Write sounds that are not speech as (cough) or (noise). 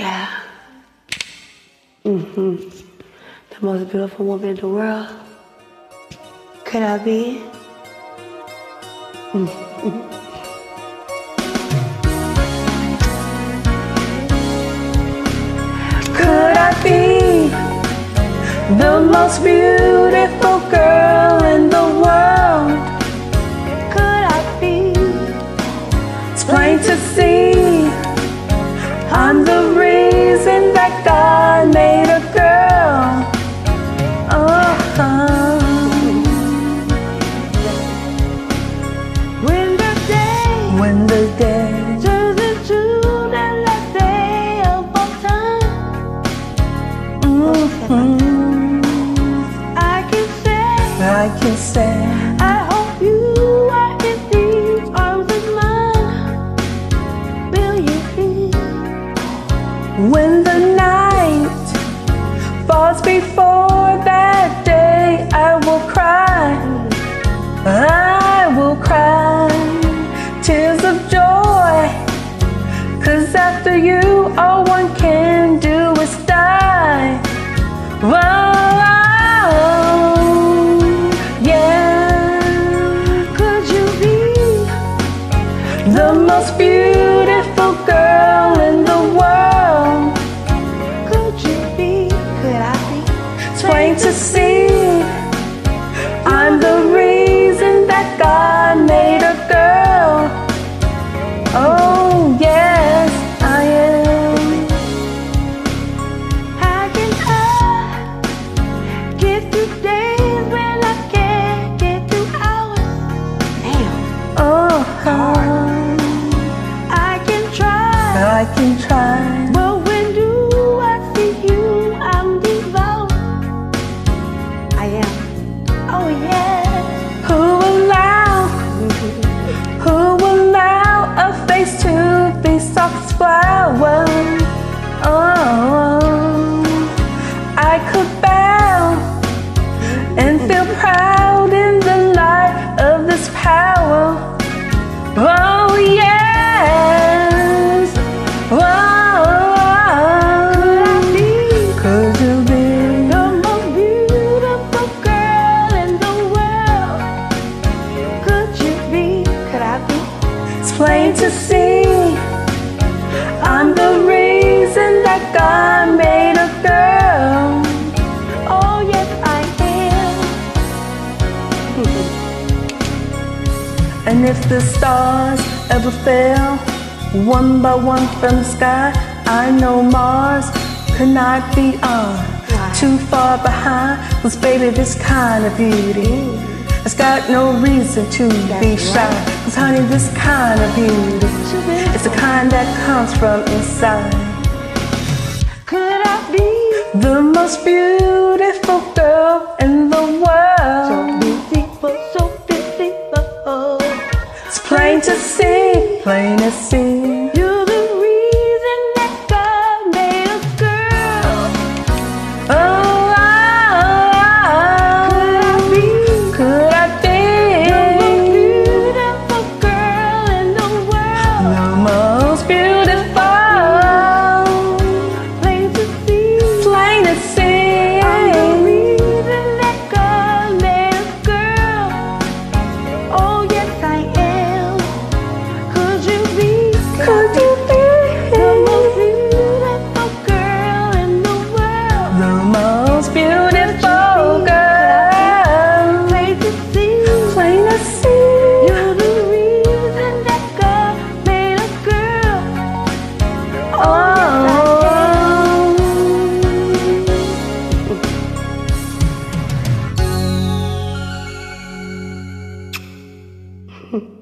Yeah. Mm-hmm. The most beautiful woman in the world. Could I be? Mm-hmm. Could I be the most beautiful girl in the world? Could I be? It's plain to see I'm the reason that God made a girl. Uh-huh. When the day, when the day turns into the last day of all time, mhm, I can say, I can say, When the night falls before that day, I will cry. I will cry tears of joy. Cause after you, all one can do is die. Whoa, yeah. Could you be the most beautiful Plain to see. I'm the reason that God made a girl. Oh, yes, I am. How can I get through days when I can't get through hours? Damn. Oh, I can try. I can try. It's plain to see. I'm the reason that God made a girl. Oh yes, I am. And if the stars ever fell one by one from the sky, I know Mars could not be on too far behind. Cause baby, this kind of beauty has got no reason to be shy. Cause honey, this kind of beauty is the kind that comes from inside. Could I be the most beautiful girl in the world? So beautiful, so beautiful. It's plain to see, Hm. (laughs)